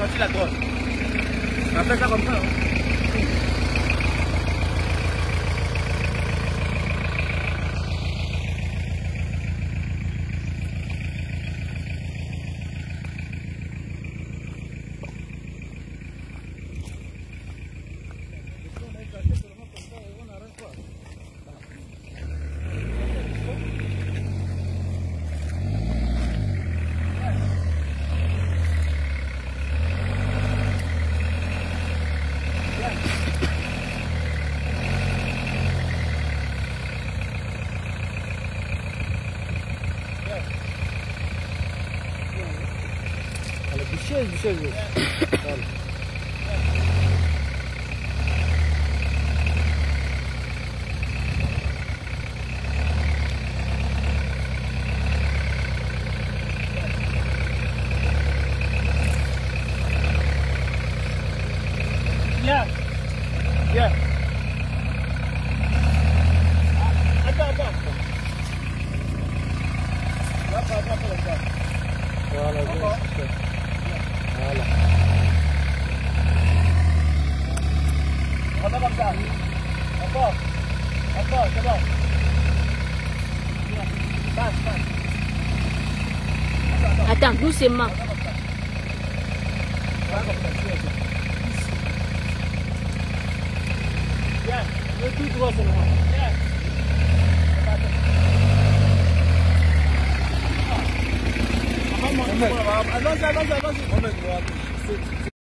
tranquila todo. Me afecta con. Ça. hein. Ale düşeceğiz düşeceğiz. Tamam. Yeah. Yeah. Apa apa. Apa apa apa apa. Voilà, bien, c'est là. Encore. C'est bon. Attends, doucement. Viens, le tout droit. Viens. Avance,